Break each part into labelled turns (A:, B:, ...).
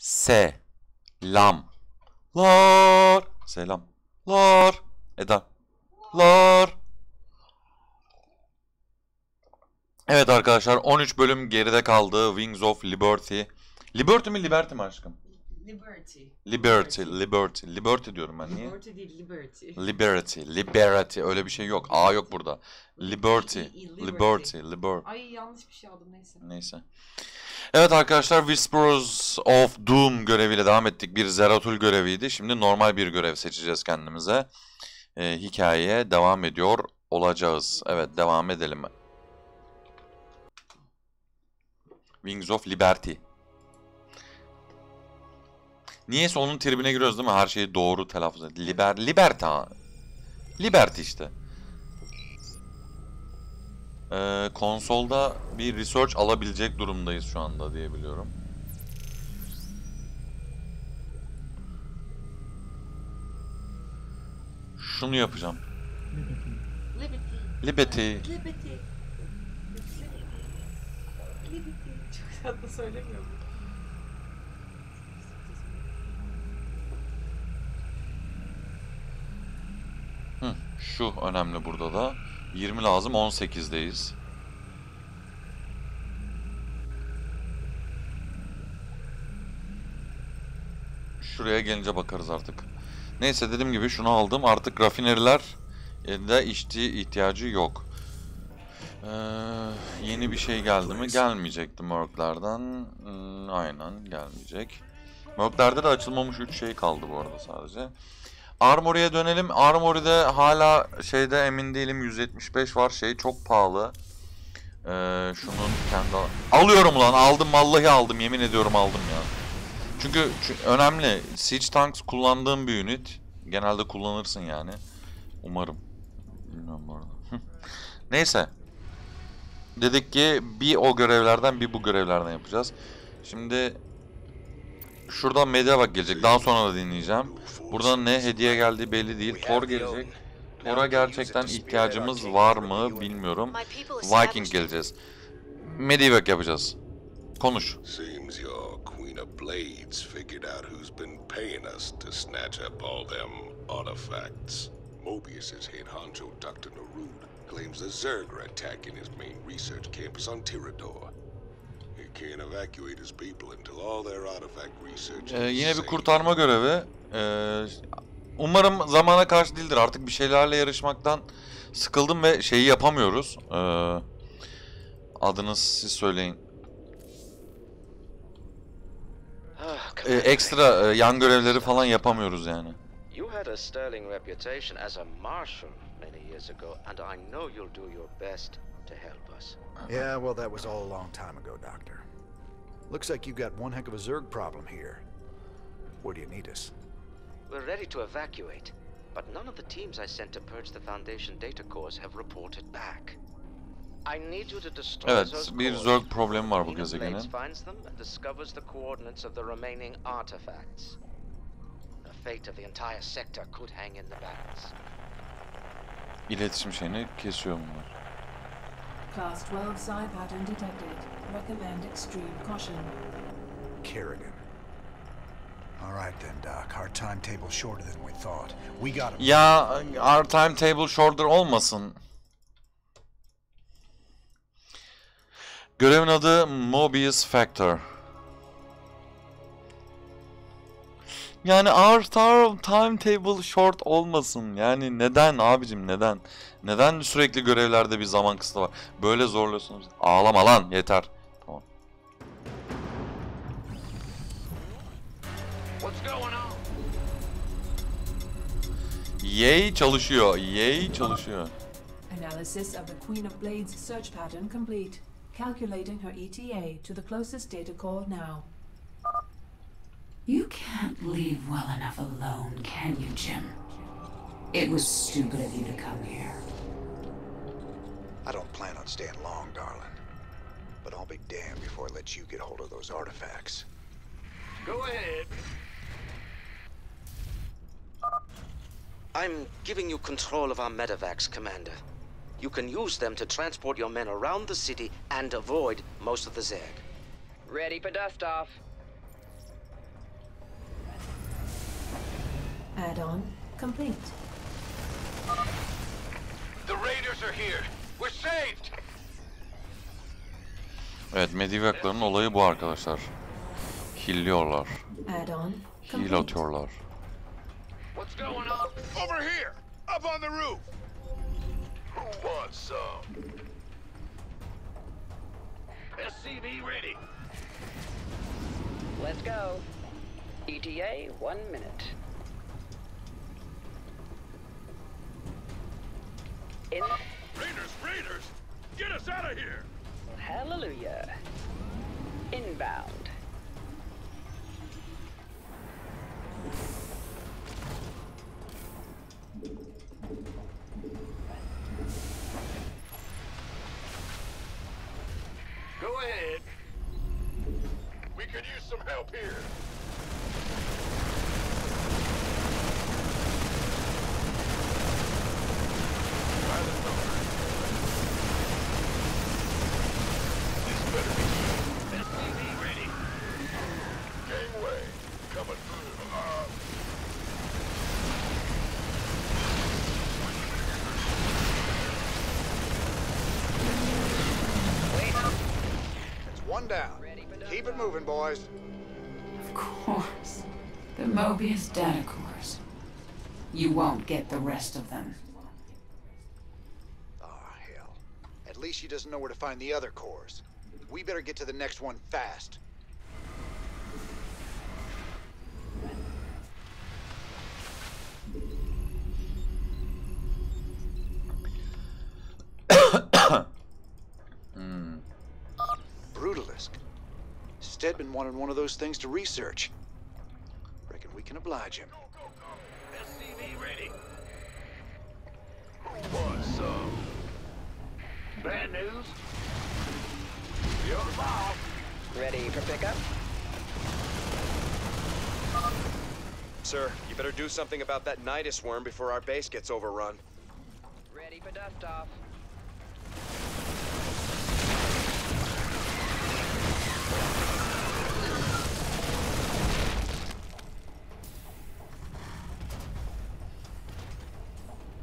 A: Se. Lam. Lar. Selam. Lar. Eda. Lar. Evet arkadaşlar 13 bölüm geride kaldı. Wings of Liberty. Liberty mi Liberty mi aşkım?
B: Liberty.
A: Liberty, Liberty, Liberty diyorum ben niye?
B: Liberty değil, Liberty.
A: Liberty, Liberty öyle bir şey yok. A yok burada. Liberty, Liberty, Liberty.
B: Ay yanlış bir şey aldım neyse.
A: Neyse. Evet arkadaşlar Whispers of Doom göreviyle devam ettik. Bir Zeratul göreviydi. Şimdi normal bir görev seçeceğiz kendimize. Ee, hikayeye devam ediyor olacağız. Evet devam edelim. Wings of Liberty. Niyeyse onun tribine giriyoruz değil mi? Her şeyi doğru telaffuz et. Liber, Liberta. Liberty işte. Ee, konsolda bir research alabilecek durumdayız şu anda diye biliyorum. Şunu yapacağım.
B: Liberty.
A: Liberty.
B: Liberty. Liberty. Çok tatlı söylemiyor
A: Hı, şu önemli burada da. 20 lazım 18'deyiz. Şuraya gelince bakarız artık. Neyse dediğim gibi şunu aldım. Artık rafineriler de içtiği ihtiyacı yok. Ee, yeni bir şey geldi mi? Gelmeyecekti Merk'lerden. Hmm, aynen gelmeyecek. Merk'lerde de açılmamış 3 şey kaldı bu arada sadece. Armory'e dönelim. Armory'de hala şeyde emin değilim 175 var şey çok pahalı. Ee, şunun kendi alıyorum lan aldım vallahi aldım yemin ediyorum aldım ya. Çünkü çü- önemli Siege Tanks kullandığım bir unit. Genelde kullanırsın yani. Umarım. Bilmiyorum bu arada. Neyse. Dedik ki bir o görevlerden bir bu görevlerden yapacağız. Şimdi şuradan medya bak gelecek. Daha sonra da dinleyeceğim. Buradan ne hediye geldiği belli değil. Thor gelecek. Thor'a gerçekten ihtiyacımız var mı bilmiyorum. Viking geleceğiz. Medivac yapacağız. Konuş.
C: Seems your Queen of Blades figured out who's been paying us to snatch up all them artifacts. Mobius's head honcho, Dr. Narud, claims the Zerg are attacking his main research campus on Tirador.
A: Ee, yine bir kurtarma görevi. Ee, umarım zamana karşı değildir. Artık bir şeylerle yarışmaktan sıkıldım ve şeyi yapamıyoruz. Ee, adını siz söyleyin.
D: Ah,
A: Ee, ekstra e, yan görevleri falan yapamıyoruz yani.
D: You had a sterling reputation as a marshal many years ago, and I know you'll do your best to help us.
E: Yeah, well, that was all a long time ago, Doctor. Looks like you've got one heck of a Zerg problem here. Where do you need us?
D: We're ready to evacuate, but none of the teams I sent to purge the Foundation data cores have reported back. I need you to destroy
A: Evet,
D: those
A: bir
D: cores.
A: Zerg problemi var bu
D: Queen of Blades
A: gezegenin.
D: finds them and discovers the coordinates of the remaining artifacts. The fate of the entire sector could hang in the balance.
A: İletişim şeyini kesiyor bunlar.
F: Class 12 psi pattern detected. Recommend extreme caution.
E: Kerrigan. All right then, Doc. Our timetable shorter than we thought. We got him.
A: Ya our timetable shorter olmasın. Görevin adı Mobius Factor. Yani our timetable short olmasın. Yani neden abicim neden? Neden sürekli görevlerde bir zaman kısıtı var? Böyle zorluyorsunuz. Ağlama lan yeter. Tamam.
D: What's going on?
A: Yay çalışıyor. Yay çalışıyor.
F: Analysis of the Queen of Blades search pattern complete. Calculating her ETA to the closest data core now.
G: You can't leave well enough alone, can you, Jim? It was stupid of you to come here.
E: I don't plan on staying long, darling. But I'll be damned before I let you get hold of those artifacts.
D: Go ahead. I'm giving you control of our medevacs, Commander. You can use them to transport your men around the city and avoid most of the Zerg.
B: Ready for dust
F: Add-on complete.
H: The raiders are here. We're saved.
A: Evet Medivakların olayı bu arkadaşlar. Hilliyorlar.
F: Add-on
A: Heal
F: complete.
A: atıyorlar.
H: What's going on?
I: Over here! Up on the roof! Who wants some?
H: SCV ready.
J: Let's go. ETA, one minute. In.
I: Raiders, raiders! Get us out of here!
J: Hallelujah. Inbound.
I: Go ahead. We could use some help here. Pilot number. This better be good.
H: SCV ready.
I: Gangway. Coming through. Uh,
J: Wait up.
E: That's one down. Keep it moving, boys.
G: Of course. The Mobius data cores. You won't get the rest of them.
E: Ah, hell. At least she doesn't know where to find the other cores. We better get to the next one fast. Brutalisk. Stedman wanted one of those things to research. Reckon we can oblige him.
H: SCV ready. Bad news.
I: You're the boss.
J: Ready for pickup?
K: Sir, you better do something about that Nidus worm before our base gets overrun.
J: Ready for dust off.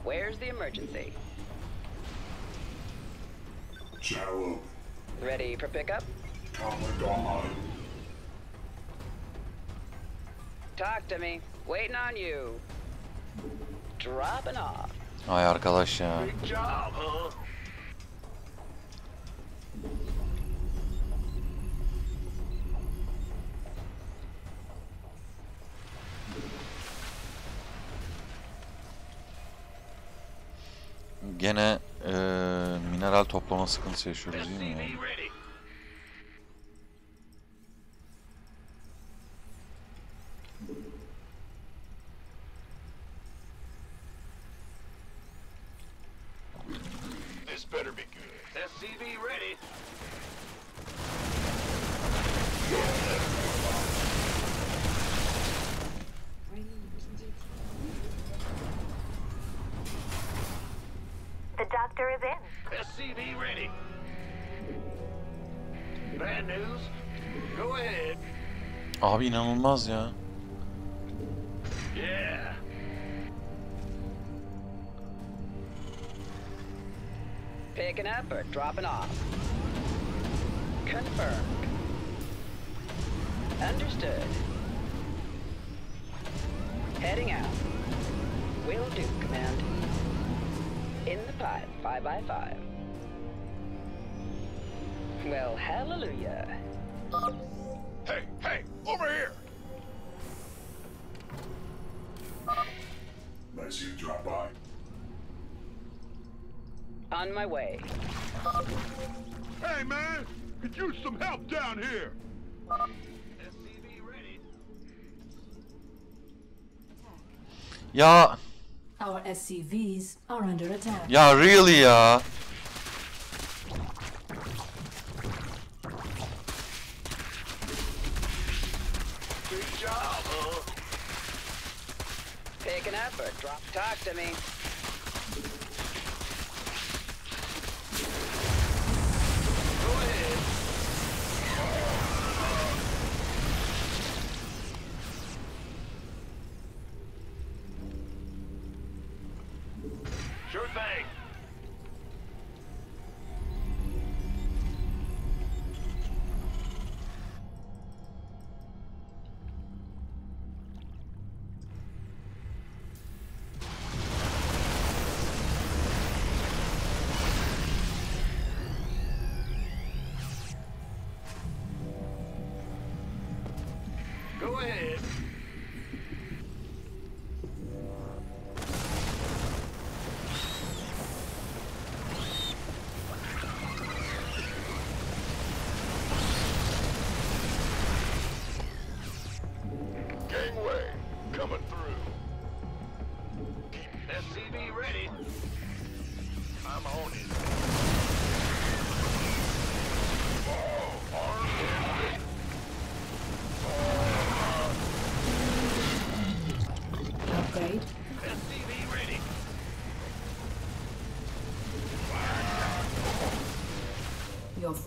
J: Where's the emergency?
I: Channel
J: Ready for pickup?
I: Commandant.
J: Talk to me. Waiting on you. Dropping off.
A: Ay arkadaş ya.
H: Big job, huh?
A: Gene
H: só toma 56
A: tirozinhos. Inanılmaz ya.
H: Yeah.
J: Picking up or dropping off? Confirmed. Understood. Heading out. Will do, Command. In the pipe, 5 by 5 Well, hallelujah. Way.
I: Hey, man! Could use some help down here!
H: SCV ready.
A: Ya
F: Our SCVs are under attack.
A: ya really uh, ya.
H: Big job, huh?
J: Picking up or drop. Talk to me.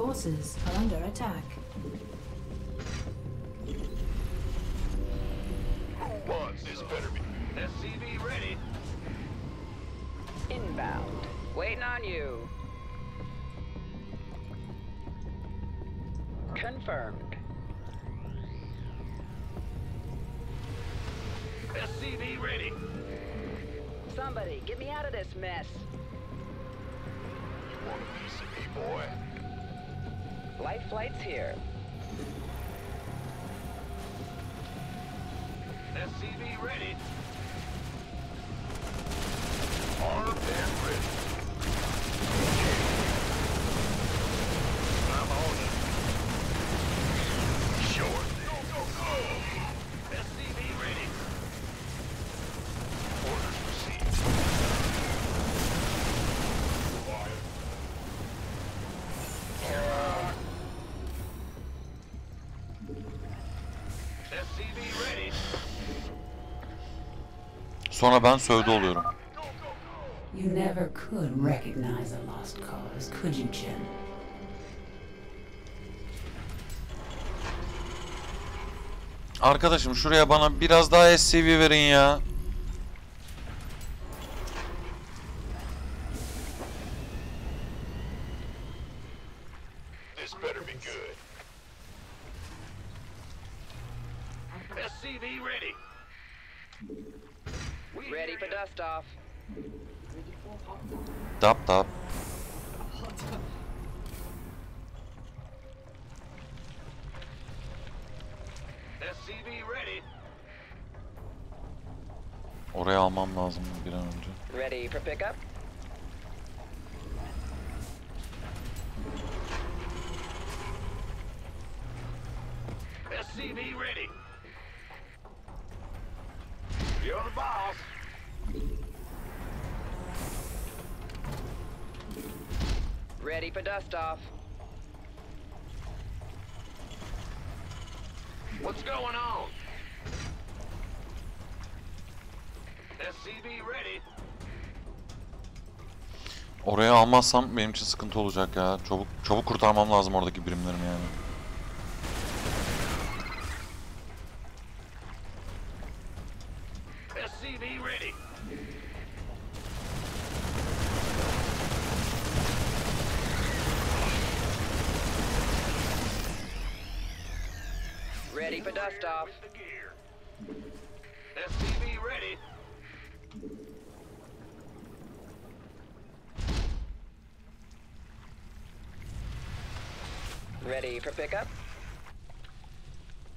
F: Forces are under attack.
I: Who wants this better be?
H: SCV ready.
J: Inbound. Waiting on you. Confirmed.
H: SCV ready.
J: Somebody, get me out of this mess. Flight's here.
A: Sonra ben sövdü oluyorum.
G: You never could recognize a lost cause, could you, Jim?
A: Arkadaşım şuraya bana biraz daha SCV verin ya. Oraya almazsam benim için sıkıntı olacak ya. Çabuk çabuk kurtarmam lazım oradaki birimlerimi yani.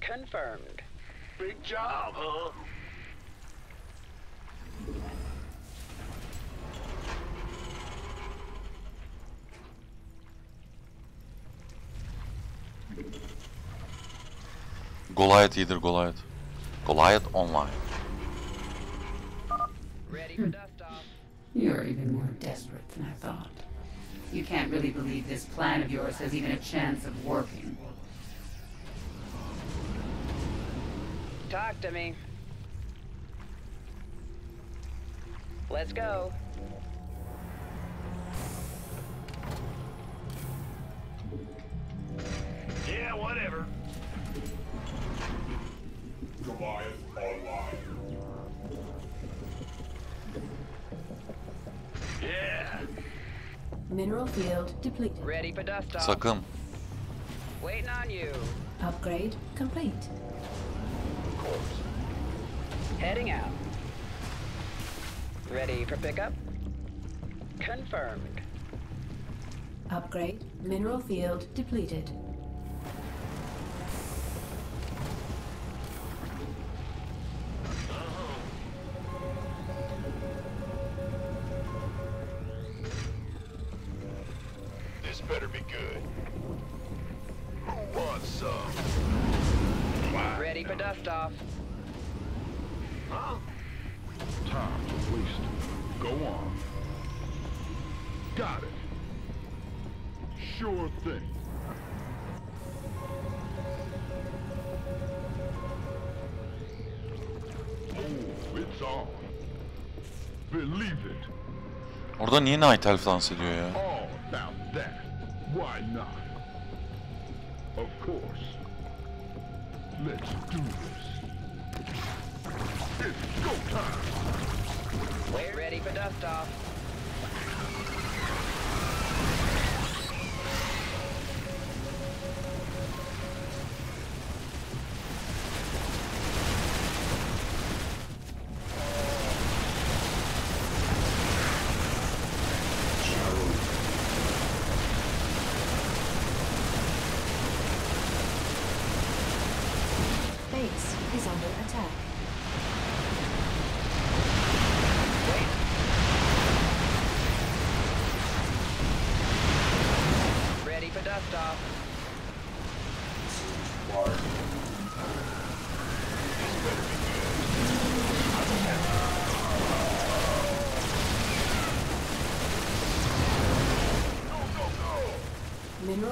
J: Confirmed.
H: Big job, huh?
A: Goliath either Goliath. Goliath online.
J: Ready for dust off.
G: You're even more desperate than I thought. You can't really believe this plan of yours has even a chance of working.
J: Talk to me. Let's go.
H: Yeah, whatever.
I: Goliath online.
H: Yeah.
F: Mineral field depleted.
J: Ready for dust off.
A: Sakın.
J: Waiting on you.
F: Upgrade complete.
J: Heading out. Ready for pickup? Confirmed.
F: Upgrade. Mineral field depleted.
A: Orada niye Night Elf dans ediyor ya?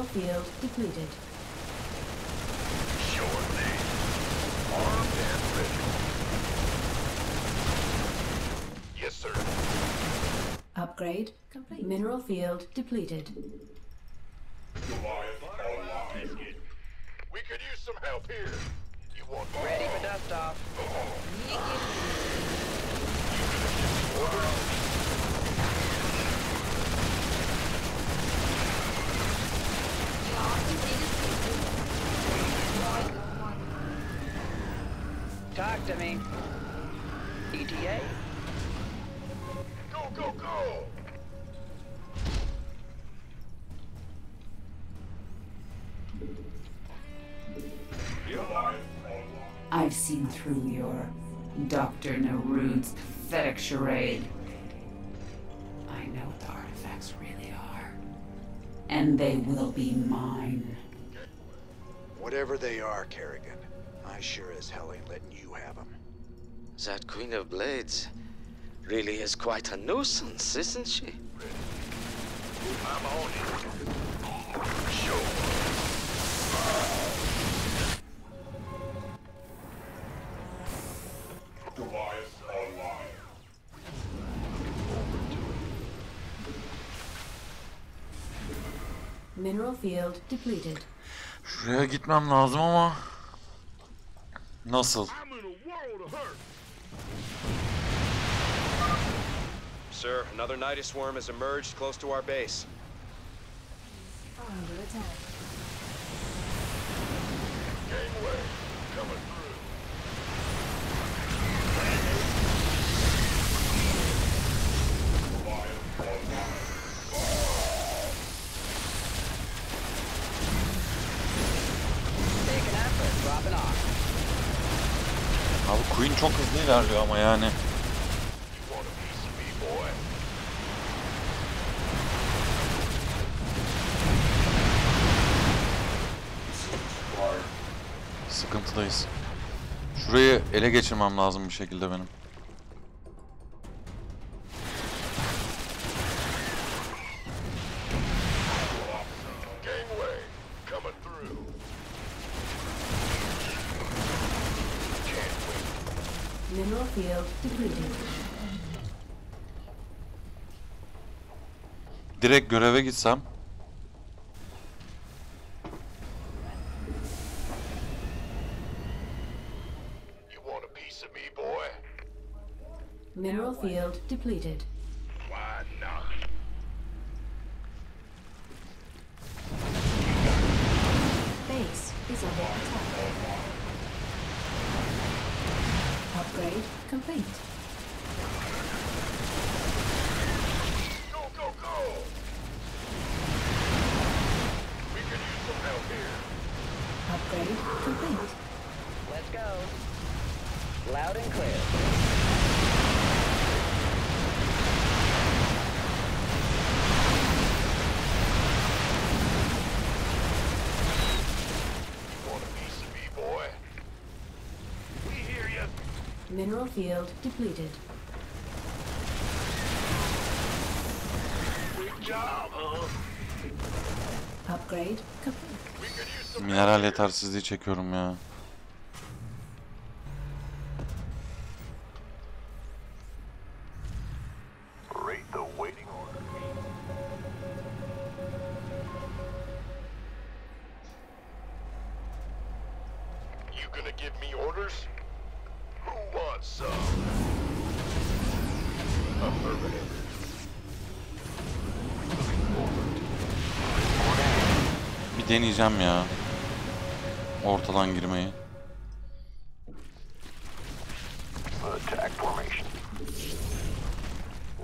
F: Mineral field depleted.
I: Sure thing. Armed and ready. Yes, sir.
F: Upgrade complete. Mineral field depleted.
I: Goliath online. We could use some help here. You want
J: Ready for dust off. Oh. Talk to me. ETA.
I: Go, go, go!
G: I've seen through your Dr. Narud's pathetic charade. And they will be mine.
E: Whatever they are, Kerrigan, I sure as hell ain't letting you have them.
D: That Queen of Blades really is quite a nuisance, isn't she?
I: I'm on it. Sure. Goliath
F: Mineral field depleted.
A: Şuraya gitmem lazım ama... Nasıl?
L: I'm in a world of.
K: Sir, another Nidus swarm has emerged close to our base.
F: Under attack.
I: Gangway coming
A: hızlı ilerliyor ama yani. Sıkıntıdayız. Şurayı ele geçirmem lazım bir şekilde benim. Direkt göreve gitsem.
F: Mineral field depleted.
I: Why not?
F: Base is under attack. Upgrade complete.
I: Go, go, go! We could use some help here.
F: Upgrade complete.
J: Let's go. Loud and clear.
F: Mineral field depleted.
A: Mineral yetersizliği çekiyorum ya. Bir deneyeceğim ya. Ortadan girmeyi.
I: Attack formation.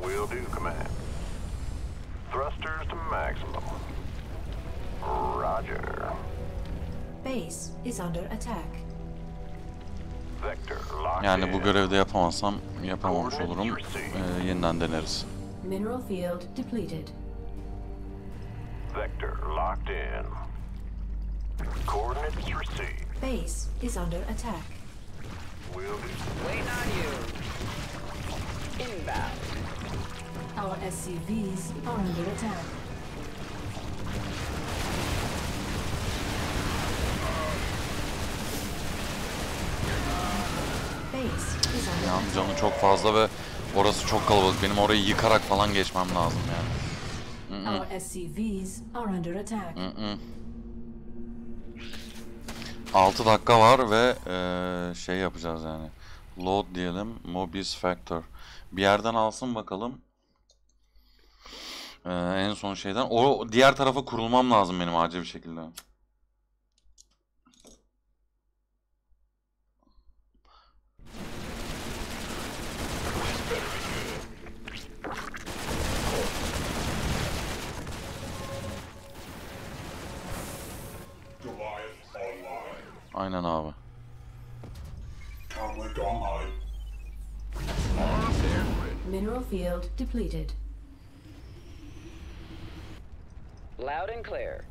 I: Will do, command. Thrusters to maximum. Roger.
F: Base is under attack.
A: Yani bu görevde yapamazsam yapamamış olurum. Ee, yeniden deneriz.
F: Mineral field depleted.
I: Vector locked in. Coordinates received.
F: Base is under attack.
I: Will do.
J: Waiting on you. Inbound.
F: Our SCVs are under attack. Attack.
A: canı çok fazla ve orası çok kalabalık. Benim orayı yıkarak falan geçmem lazım yani.
F: Our SCVs are under attack.
A: Mm-mm. 6 dakika var ve eee, şey yapacağız yani. Load diyelim. Mobius Factor. Bir yerden alsın bakalım. Eee, en son şeyden. O diğer tarafa kurulmam lazım benim acil bir şekilde. Aynen abi.
L: Comlink online.
F: Mineral field depleted.
J: Loud and clear.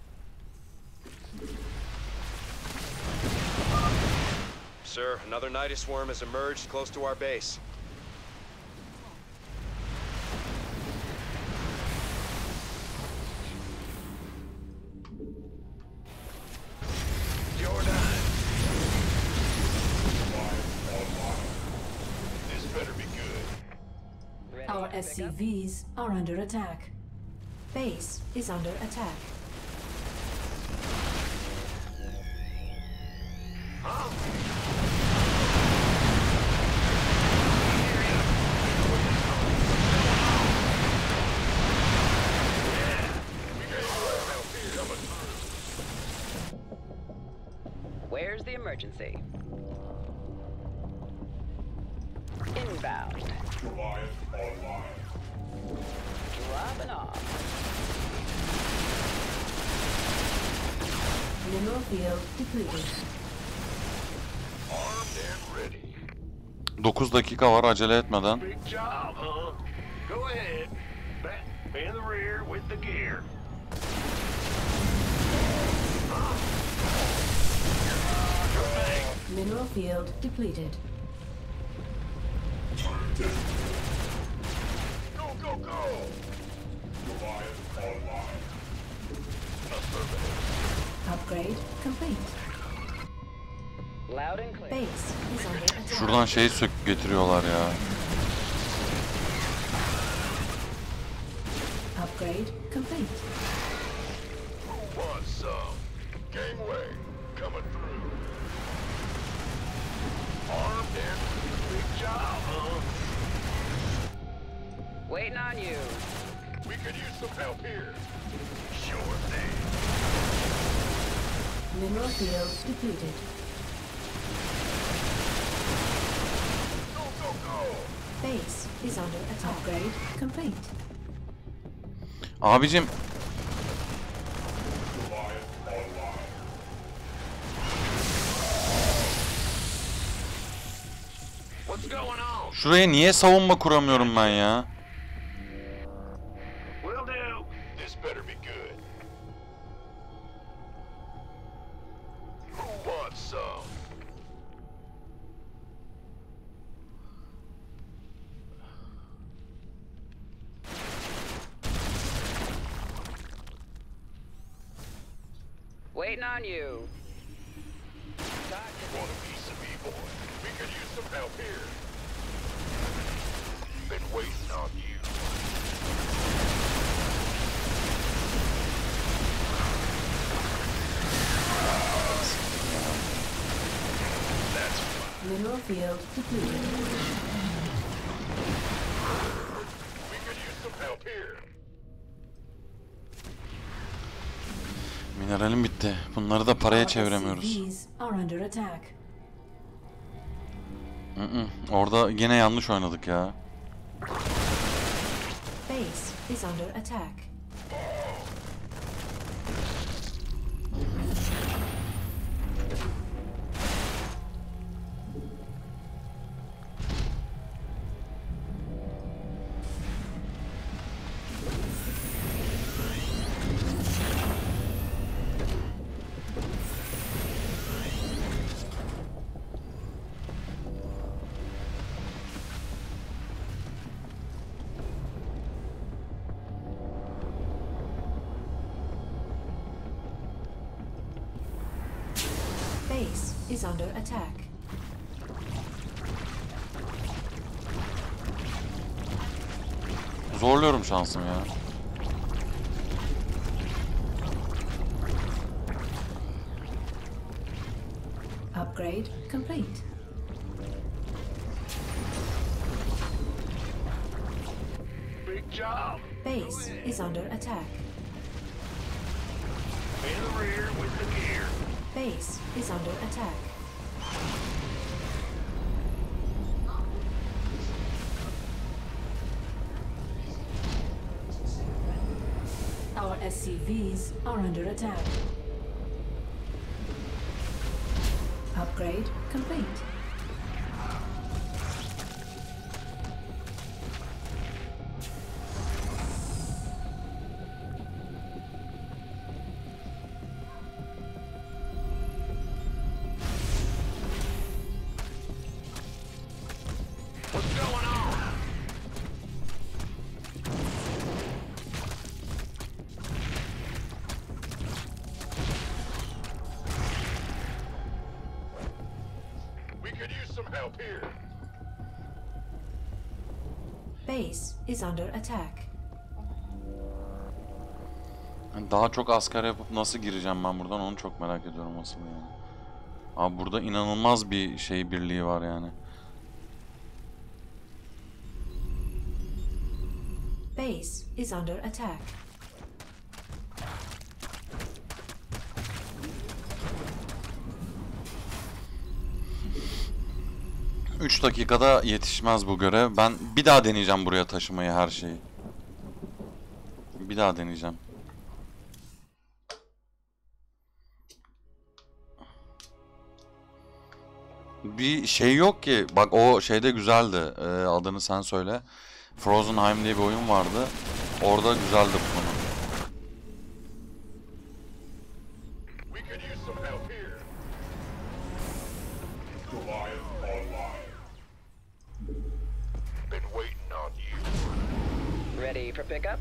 K: Sir, another Nidus swarm has emerged close to our base.
F: Our
J: to pick up?
F: SCVs are under attack. Base is under attack.
J: Where's the emergency?
L: Goliath online.
J: Dropping off.
F: Mineral field depleted.
I: Armed and ready.
A: 9 dakika var acele etmeden.
F: Mineral field depleted.
I: Go, go, go.
L: Goliath online.
I: Affirmative.
F: Upgrade complete.
J: Loud and clear.
F: Base is under attack.
A: Şuradan şeyi söküp getiriyorlar ya.
F: Upgrade complete.
I: Who wants some? Gangway coming through. Armed and big job, huh?
J: Waiting on you.
I: We could use some help here. Sure thing.
F: Mineral field depleted.
I: Go, go, go.
F: Base is under attack. Upgrade complete.
A: Abicim
L: Goliath online.
I: What's going on?
A: şuraya niye savunma kuramıyorum ben ya?
J: Waiting on you. Talk.
I: Want a piece of me, boy? We could use some help here. Been waiting on you. That's.
F: Mineral field depleted.
A: Mineralim bitti. Bunları da paraya çeviremiyoruz. Hı hı. Orada yine yanlış oynadık ya.
F: Base is under attack. Is under attack. Our SCVs are under attack. Upgrade complete.
I: Some help here.
F: Base is under attack.
A: Daha çok asker yapıp nasıl gireceğim ben buradan onu çok merak ediyorum asıl yani. Abi burada inanılmaz bir şey birliği var yani.
F: Base is under attack.
A: Üç dakikada yetişmez bu görev. Ben bir daha deneyeceğim buraya taşımayı her şeyi. Bir daha deneyeceğim. Bir şey yok ki. Bak o şeyde güzeldi. Ee, adını sen söyle. Frozenheim diye bir oyun vardı. Orada güzeldi bu konu.
J: For pickup?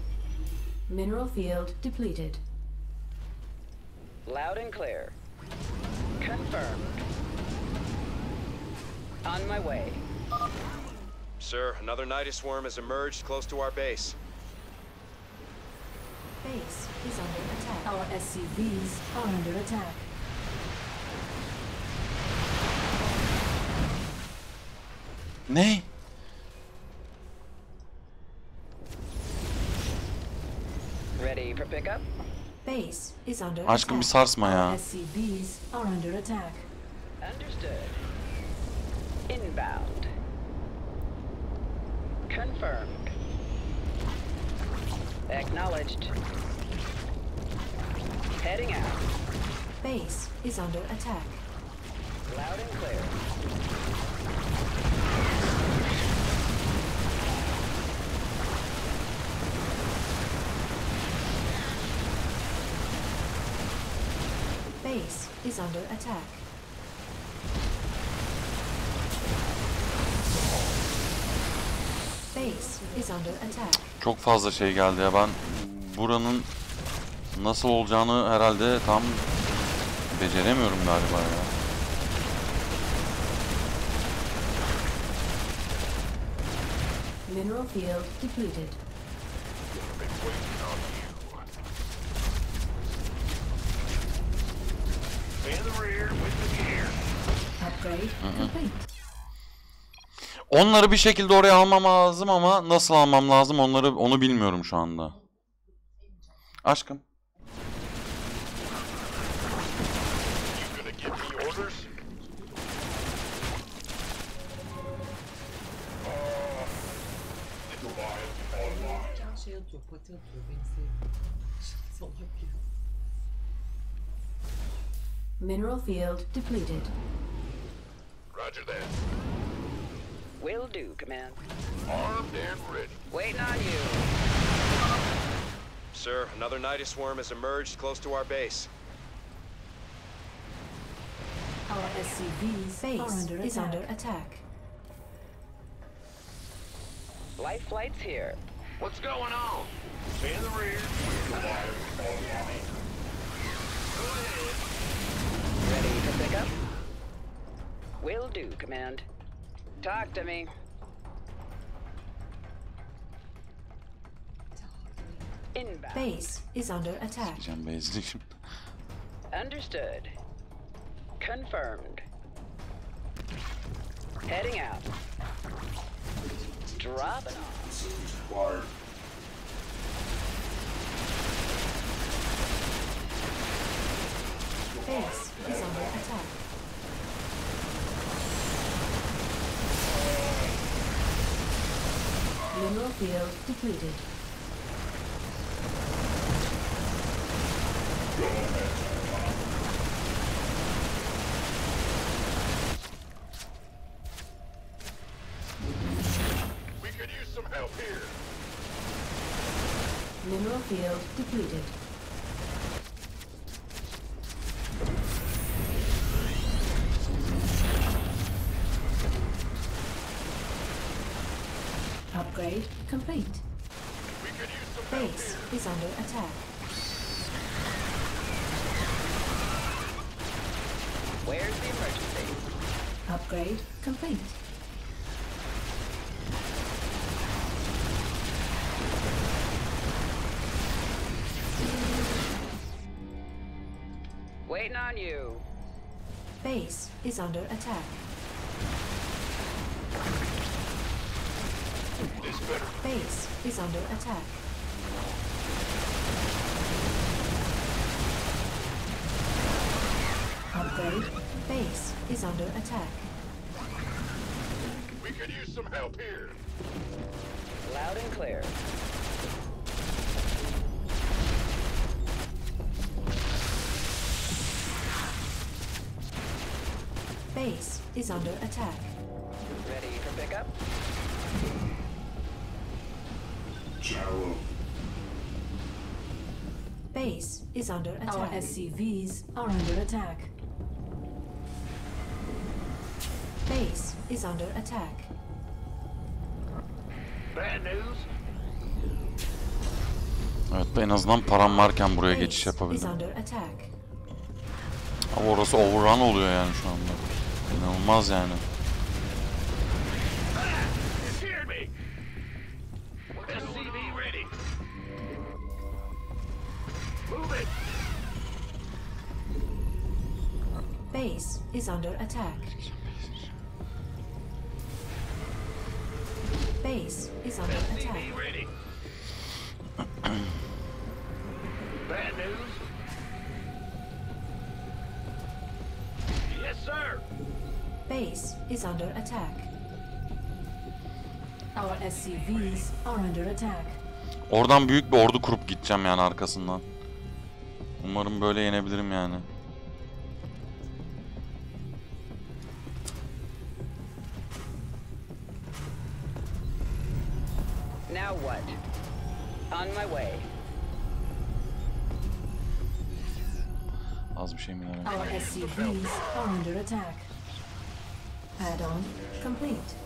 F: Mineral field depleted.
J: Loud and clear. Confirmed. On my way.
K: Sir, another Nidus worm has emerged close to our base.
F: Base is under attack. Our SCVs are under attack.
A: Ne?
J: Ready for pickup?
F: Base is under
A: Aşkım bir
F: attack.
A: sarsma ya.
F: Our SCVs are under attack.
J: Understood. Inbound. Confirmed. Acknowledged. Heading out.
F: Base is under attack.
J: Loud and clear.
F: Base is under attack. Base is under attack.
A: Çok fazla şey geldi ya. Ben buranın nasıl olacağını herhalde tam Beceremiyorum galiba ya.
F: Mineral field depleted.
A: Onları bir şekilde oraya almam lazım ama nasıl almam lazım onları onu bilmiyorum şu anda. Aşkım.
B: Şey atıyor, pati atıyor. Beni. Salak ya.
F: Mineral field depleted.
I: Roger that.
J: Will do, Command.
I: Armed and ready.
J: Waiting on you.
K: Sir, another Nidus swarm has emerged close to our base.
F: Our SCV's base
J: under
F: is
J: attack.
F: under attack.
J: Life flight's here.
I: What's going on? In the rear. Go ahead.
J: Will do, Command. Talk to me. Inbound.
F: Base is under attack.
A: Diyeceğim bezdik.
J: Understood. Confirmed. Heading out. Dropping off.
F: Base is under attack. Mineral field depleted.
I: We could use some help here.
F: Mineral field depleted. Upgrade complete.
I: We could use some help
F: Base is under attack.
J: Where's the emergency?
F: Upgrade complete.
J: Waiting on you.
F: Base is under attack. Base is under attack. Upgrade. Base is under attack.
I: We could use some help here.
J: Loud and clear.
F: Base is under attack. İs under attack. Our SCVs are under attack. Base is under attack.
I: Bad news?
A: Evet en azından param varken buraya geçiş yapabildim. Ama orası overrun oluyor yani şu anda. İnanılmaz yani.
F: İs under attack. Base is under attack.
I: Ready. Bad news? Yes, sir.
F: Base is under attack. Our SCVs are under attack.
A: Oradan büyük bir ordu kurup gideceğim yani arkasından. Umarım böyle yenebilirim yani.
J: Now what? On my way.
A: Az bir şey mi yani?
F: Our SCVs are under attack. Add-on complete.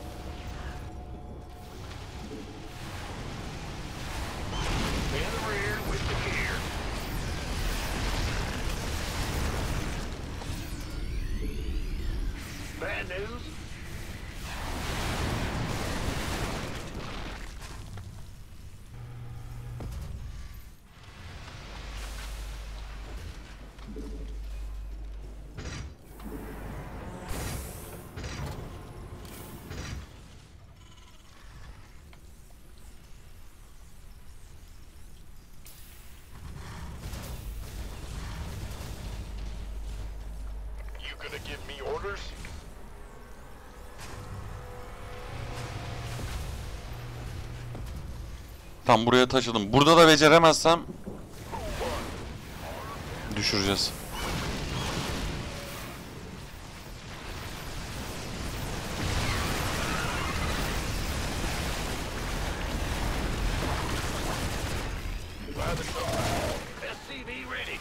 I: Orders?
A: Tam buraya taşıdım. Burada da beceremezsem düşüreceğiz.
H: SCV ready.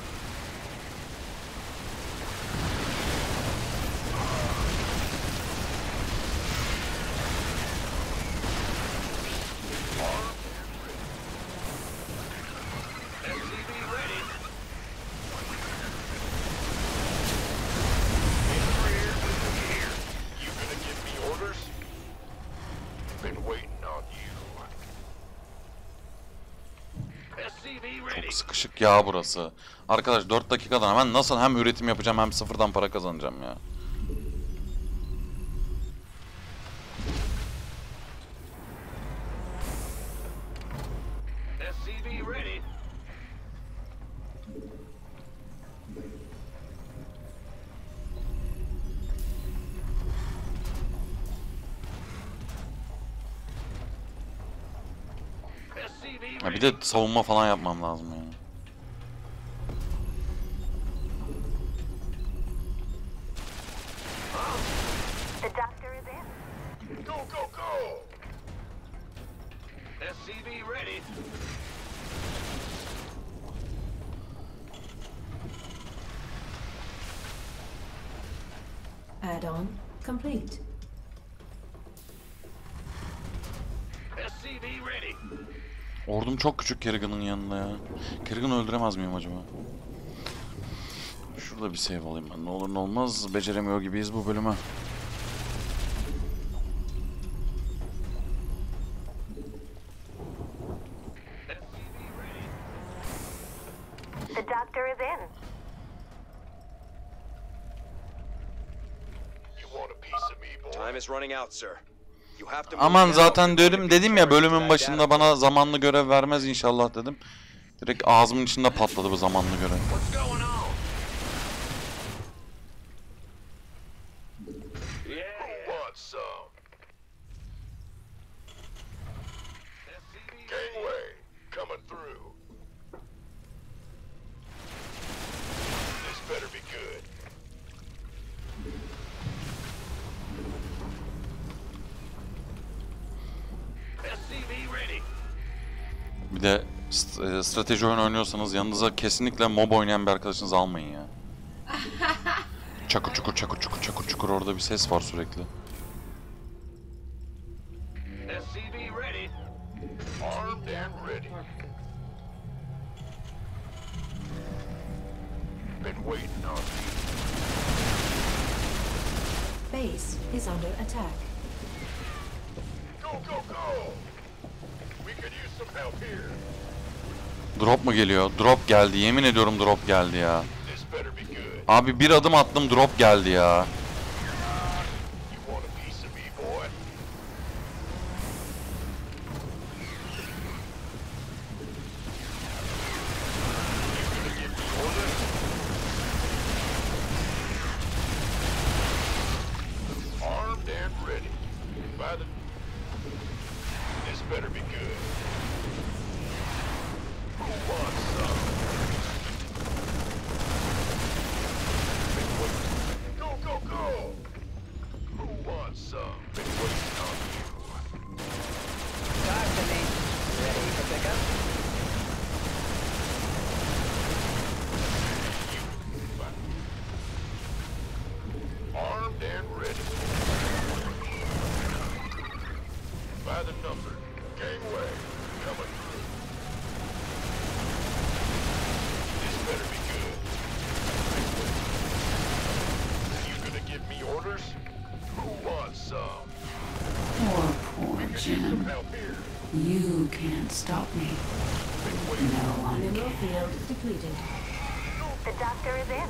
H: SCV ready.
I: In the rear, here. You gonna give me orders? Been waiting on you.
H: SCV ready.
A: Çok sıkışık ya burası. Arkadaş 4 dakikadan hemen nasıl hem üretim yapacağım hem sıfırdan para kazanacağım ya. Ha bir de savunma falan yapmam lazım yani.
I: Go, go, go!
H: SCV ready.
F: Add-on complete.
H: SCV ready.
A: Ordum çok küçük Kerrigan'ın yanında ya. Kerrigan'ı öldüremez miyim acaba? Şurada bir save alayım ben. Ne olur ne olmaz. Beceremiyor gibiyiz bu bölümü. Aman zaten
K: you're
A: dedim ya bölümün başında bana zamanlı görev vermez inşallah dedim. Direkt ağzımın içinde patladı bu zamanlı görev. Strateji oyun oynuyorsanız yanınıza kesinlikle mob oynayan bir arkadaşınızı almayın ya. Çakır çukur çakır çukur çakır çukur orada bir ses var sürekli. Geldi. Yemin ediyorum drop geldi ya. Abi bir adım attım drop geldi ya.
I: This better be good.
F: Depleted.
J: The doctor is in.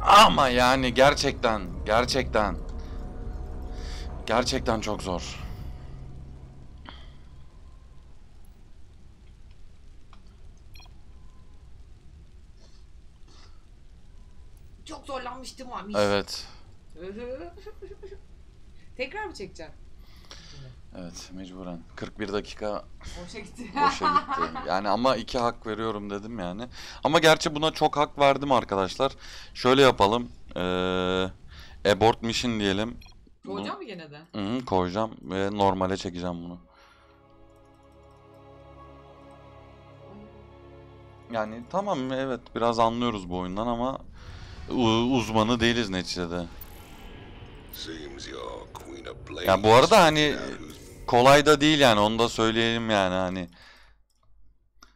A: Ama yani gerçekten, gerçekten. Gerçekten çok zor.
B: Çok zorlanmış. Mamişti mamiş.
A: Evet.
B: Tekrar mı çekeceğim?
A: Evet mecburen. 41 dakika
B: Boşa gitti.
A: boşa gitti. Yani ama iki hak veriyorum dedim yani. Ama gerçi buna çok hak verdim arkadaşlar. Şöyle yapalım. Ee, abort mission diyelim. Bunu-
B: Koyacağım mı gene de?
A: Hı hı, koyacağım ve normale çekeceğim bunu. Yani tamam evet biraz anlıyoruz bu oyundan ama uzmanı değiliz neticede. Ya bu arada hani kolay da değil yani onu da söyleyelim yani hani.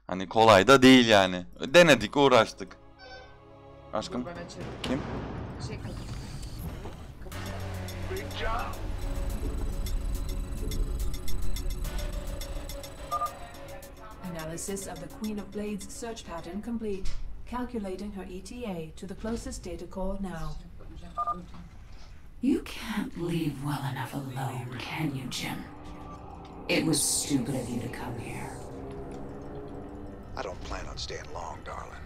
A: Hani kolay da değil yani. Denedik, uğraştık. Aşkım
B: Dur
A: kim?
B: Şey kapı.
I: Big job.
F: Analysis of the Queen of Blades search pattern complete. Calculating her ETA to the closest data core now.
G: You can't leave well enough alone, can you, Jim? It was stupid of you to come here.
E: I don't plan on staying long, darling.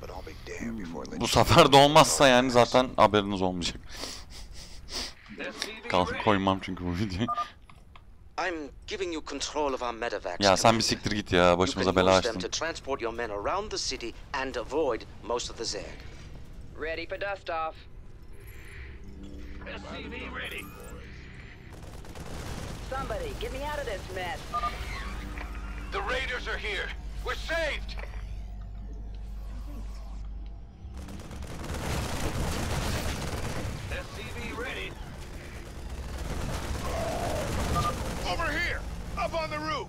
E: But I'll be damned before
A: Bu sefer de olmazsa yani zaten haberiniz olmayacak.
H: SCV
A: Kalk
H: ready.
A: koymam çünkü bu videoyu.
D: I'm giving you control of our medevacs.
A: Ya sen bir siktir git ya başımıza bela açtın.
D: to transport your men around the city and avoid most of the Zerg.
J: Ready for dust off.
H: SCV ready.
J: Somebody, get me out of this mess.
H: The Raiders are here. We're saved. SCV ready.
I: Over here! Up on the roof!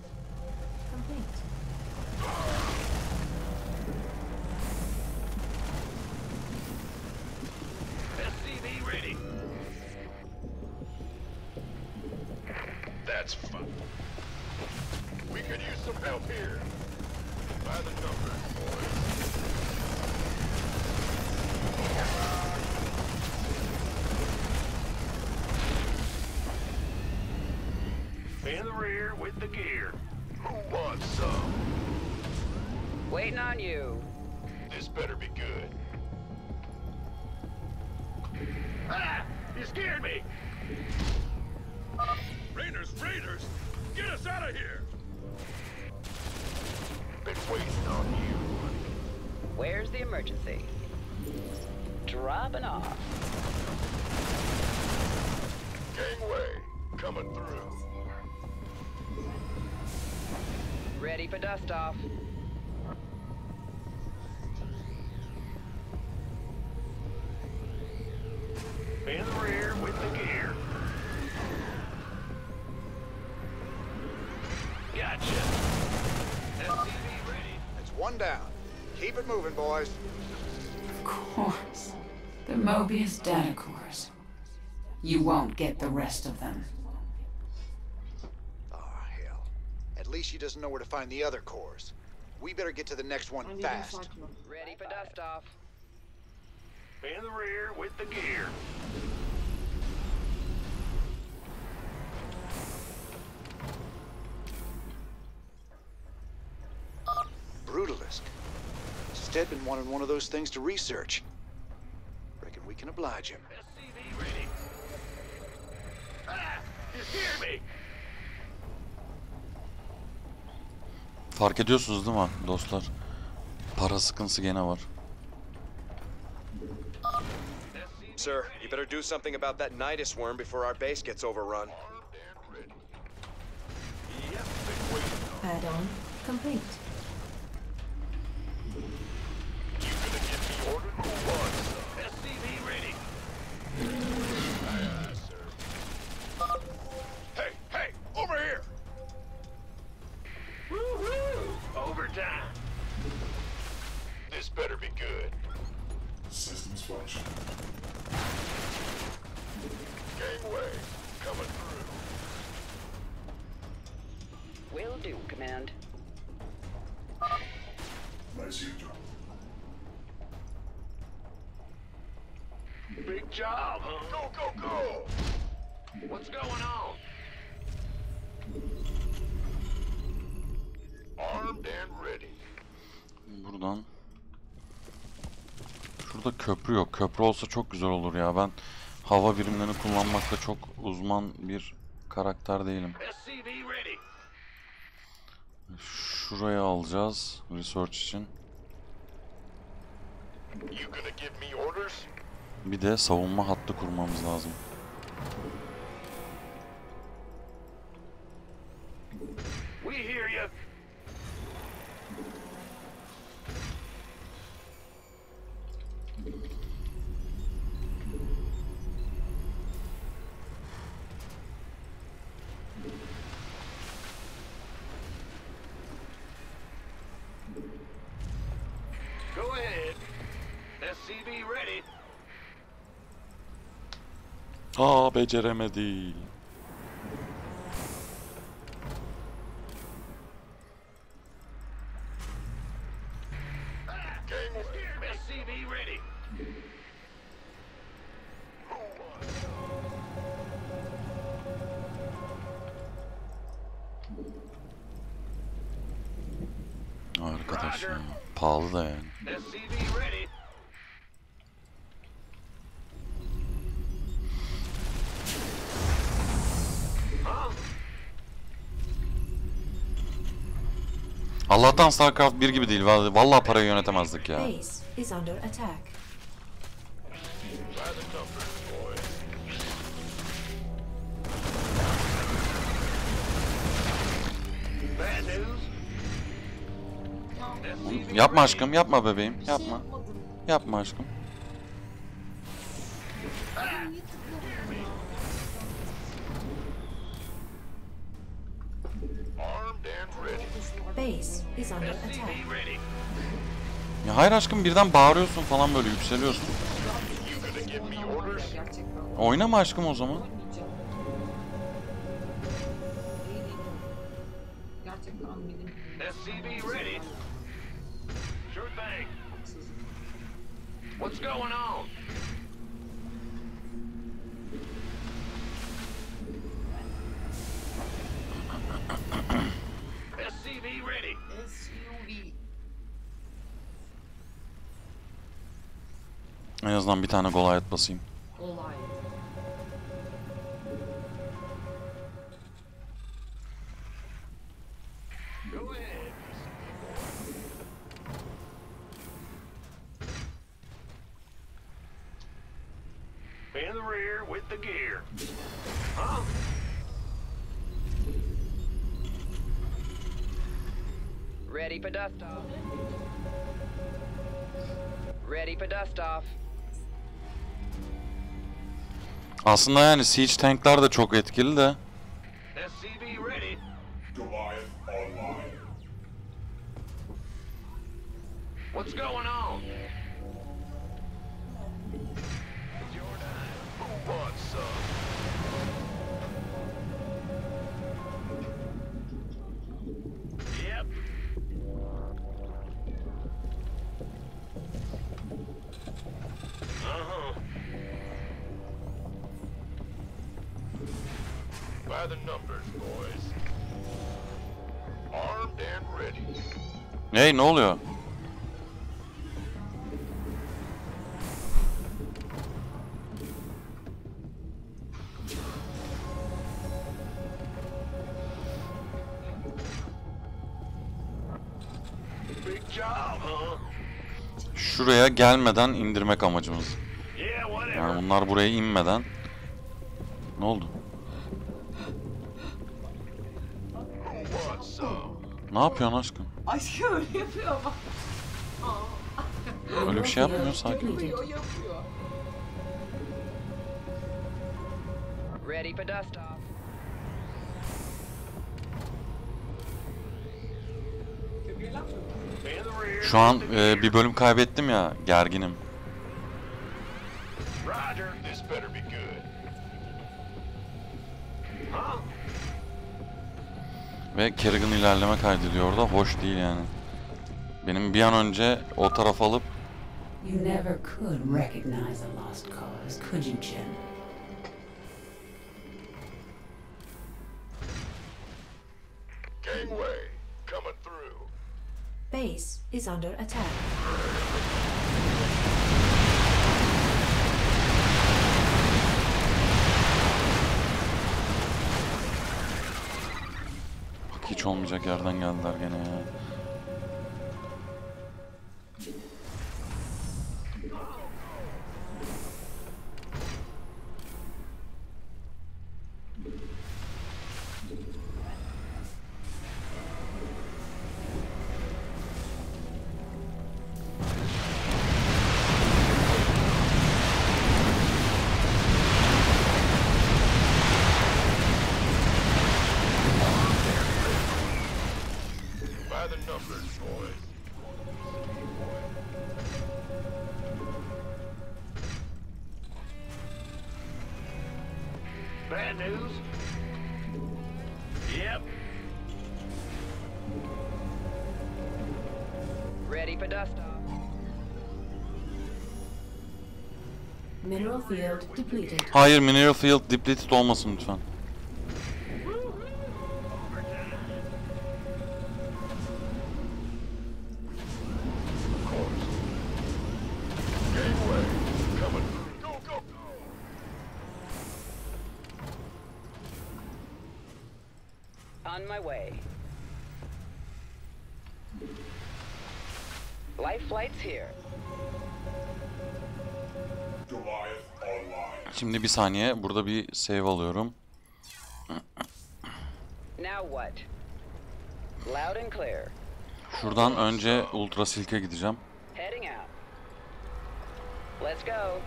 I: Help here. By the numbers, boys.
H: In the rear with the gear.
I: Who wants some?
J: Waiting on you.
I: This better be good. Ah! You scared me! Raiders, Raiders! Get us out of here! Waiting on you.
J: Where's the emergency? Dropping off.
I: Gangway, coming through.
J: Ready for dust off.
H: In the rear with the gear.
E: One down. Keep it moving, boys.
G: Of course. The Mobius data cores. You won't get the rest of them.
E: Oh, hell. At least she doesn't know where to find the other cores. We better get to the next one fast.
J: Ready for dust off.
H: In the rear with the gear.
E: Brutalisk. Stedman wanted one of those things to research. Reckon we can oblige him.
H: SCV ready. Ah! You scared me!
A: Fark ediyorsunuz değil mi dostlar? Para sıkıntısı gene var.
K: Sir, you better do something about that Nidus worm before our base gets overrun.
I: Armed and ready. Yep, been waiting on.
F: Add-on complete.
A: Köprü yok. Köprü olsa çok güzel olur ya. Ben hava birimlerini kullanmakta çok uzman bir karakter değilim. Şuraya alacağız research için. Bir de savunma hattı kurmamız lazım. Beceremedi. Arkadaş ya. Pahalı da yani. Allah'tan StarCraft 1 gibi değil. Vallahi parayı yönetemezdik ya. Yapma aşkım, yapma bebeğim. Yapma. Yapma aşkım.
F: Base is under attack.
H: SCV ready.
A: Ya hayır aşkım birden bağırıyorsun falan böyle yükseliyorsun. Oynama aşkım o zaman.
H: What's going on?
A: En azından bir tane Goliath basayım.
B: Olay.
H: Go ahead. In the rear with the gear. Huh?
J: Ready for dust off. Ready for dust off.
A: Aslında yani siege tankler de çok etkili de.
I: By the numbers, boys. Armed and ready.
A: Hey ne oluyor? Şuraya gelmeden indirmek amacımız. Yani bunlar buraya inmeden. Ne oldu? Ne yapıyorsun aşkım?
B: Aşkım öyle yapıyor ama.
A: Öyle bir şey yapmıyor sakin. ol.
B: Yapıyor yapıyor.
J: Ready for dust off.
A: Şu an e, bir bölüm kaybettim ya gerginim. Ve Kerrigan ilerleme kaydediyor da hoş değil yani. Benim bir an önce o taraf alıp
G: You never could recognize a lost cause, could you, Jin?
I: Gangway, coming through.
F: Base is under attack.
A: Olmayacak yerden geldiler gene ya.
H: Bad news? Yep.
J: Ready for dust off.
F: Mineral field depleted.
A: Hayır mineral field depleted olmasın lütfen. Saniye burada bir save alıyorum. Şuradan önce Ultra Silk'e gideceğim.
J: Heading out. Let's go.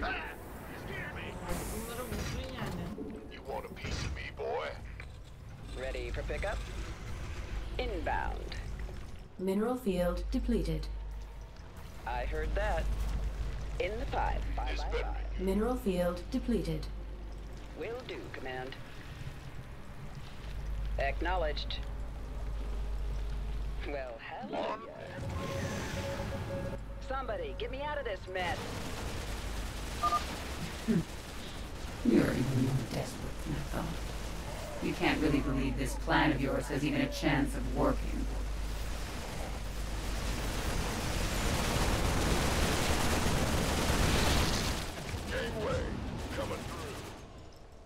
B: Bunlara vurdun yani.
I: You want a piece of me, boy?
J: Ready for pickup? Inbound.
F: Mineral field depleted.
J: I heard that. In the pipe. Five by
I: better
J: five.
F: Mineral field depleted.
J: Will do, Command. Acknowledged. Well, hallelujah. Somebody, get me out of this mess. Hmm.
G: You're even more desperate than I thought. You can't really believe this plan of yours has even a chance of working.
I: Gateway, coming through.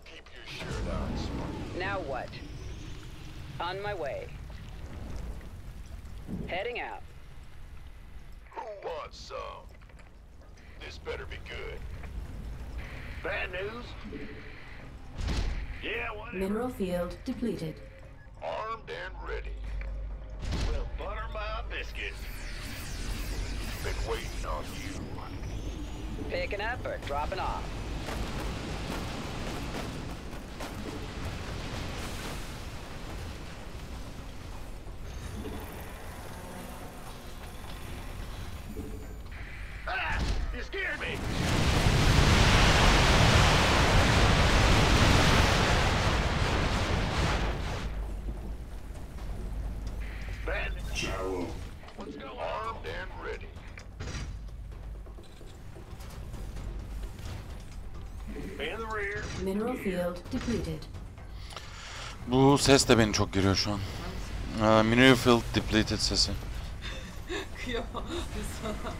I: Keep your shirt on, smart.
J: Now what? On my way. Heading out.
I: Who wants some? This better be good.
H: Bad news? Yeah, what?
F: Mineral field depleted.
A: Bu ses de beni çok geriyor şu an. Ee, mineral field depleted sesi.
B: Kıyamam sana.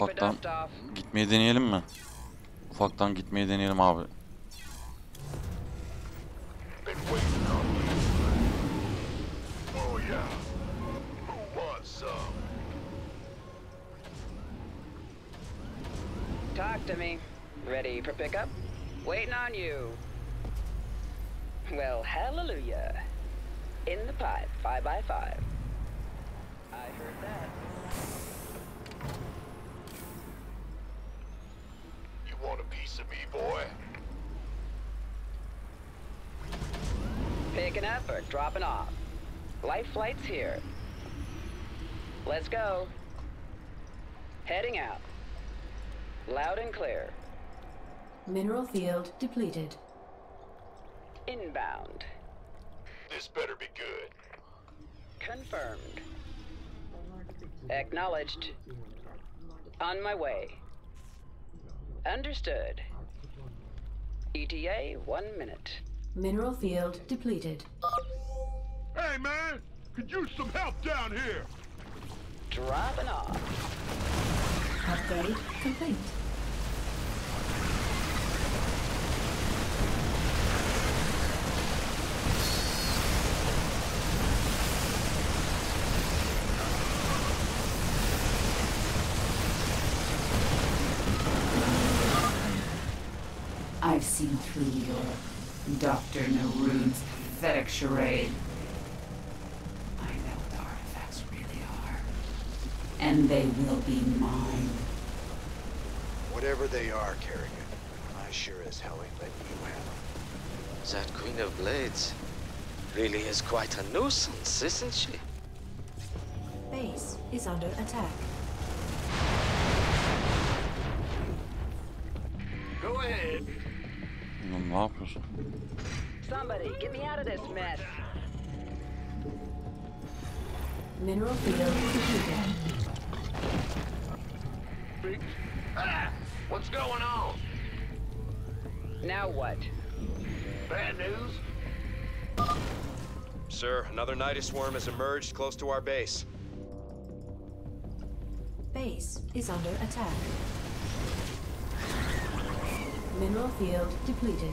A: Ufaktan gitmeyi deneyelim mi? Ufaktan gitmeyi deneyelim abi.
J: Life flight's here. Let's go. Heading out. Loud and clear.
F: Mineral field depleted.
J: Inbound.
I: This better be good.
J: Confirmed. Acknowledged. On my way. Understood. ETA, one minute.
F: Mineral field depleted.
I: Hey, man! Could use some help down here!
J: Dropping off.
F: Upgrade complete.
G: I've seen through your Dr. Narude's pathetic charade. I know what the artifacts really are. And they will be mine.
E: Whatever they are, Kerrigan, I sure as hell ain't letting you have them.
D: That Queen of Blades really is quite a nuisance, isn't she?
F: Base is under attack.
H: Go ahead.
A: Lan ne yapıyorsun?
J: Somebody, get me out of this mess.
F: Mineral field depleted.
H: Ah! What's going on?
J: Now what?
H: Bad news?
K: Sir, another Nidus worm has emerged close to our base.
F: Base is under attack. Mineral field depleted.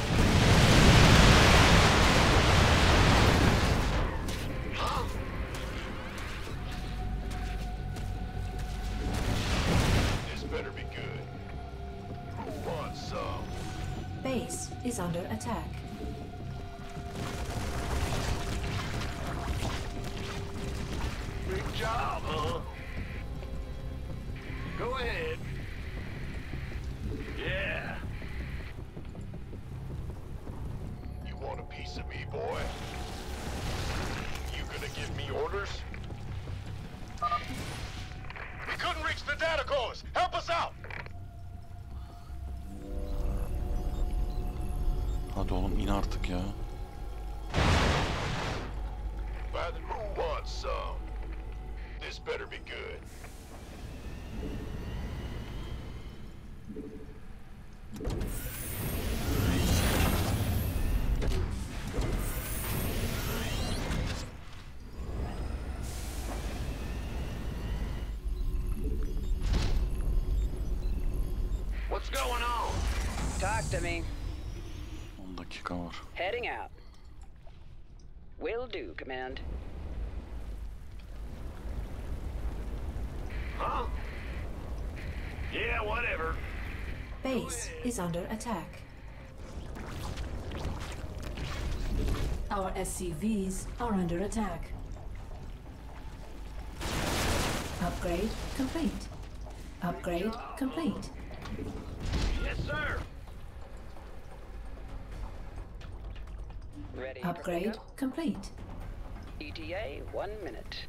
A: Hadi oğlum in artık ya.
J: Command.
H: Huh? Yeah, whatever.
F: Base is under attack. Our SCVs are under attack. Upgrade complete. Upgrade complete.
H: Yes, sir.
J: Ready?
F: Upgrade complete.
J: ETA, one minute.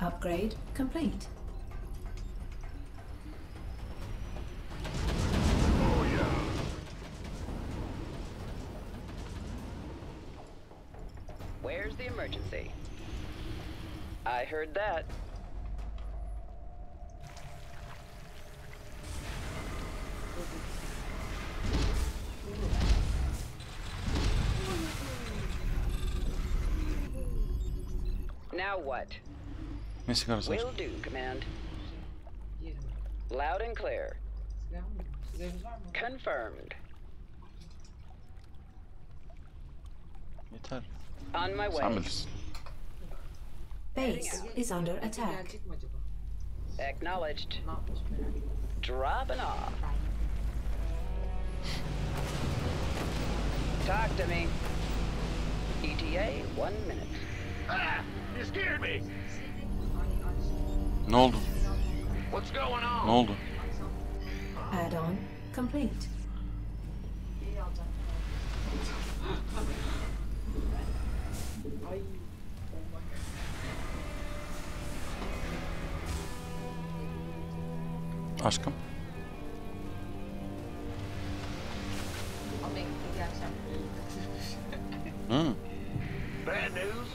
F: Upgrade complete.
J: heard that. Now what?
A: Missing conversation.
J: Will do, Command. Loud and clear. Confirmed. On my way.
F: Base is under attack.
B: Gelecek mi acaba?
J: Acknowledged.
B: Ne yapmış merak ettim.
J: Dropping off. Talk to me. ETA, one minute.
H: Ah! You scared me!
A: Ne oldu?
H: What's going on?
A: Ne oldu?
F: Add-on complete.
A: Aşkım.
B: Ama bekle gerçekten.
A: Hı.
H: Bad news?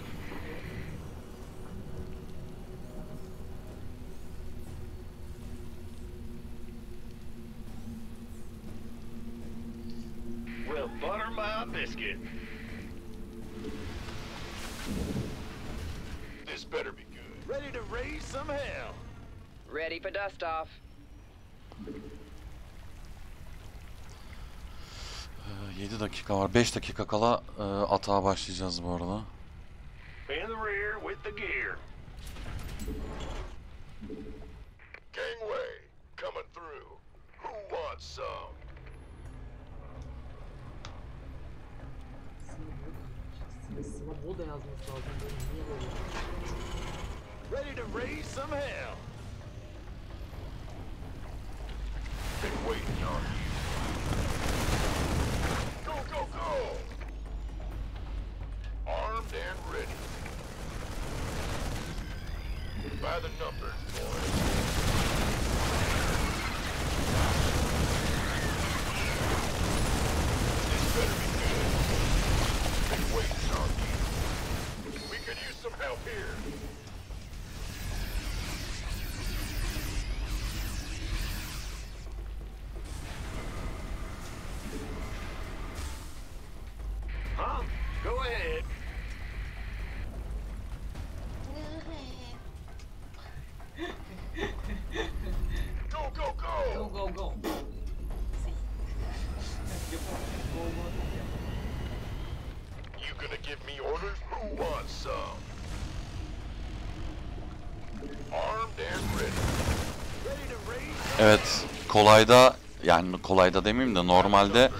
H: Well, butter my biscuit. This better be good. Ready to raise some hell.
J: Ready for dust off.
A: Dakika var. 5 dakika kala e, atağa başlayacağız bu arada.
H: Ready to raise some hell. Been waiting on you. By the numbers,
A: Evet, kolayda yani kolayda demeyeyim de normalde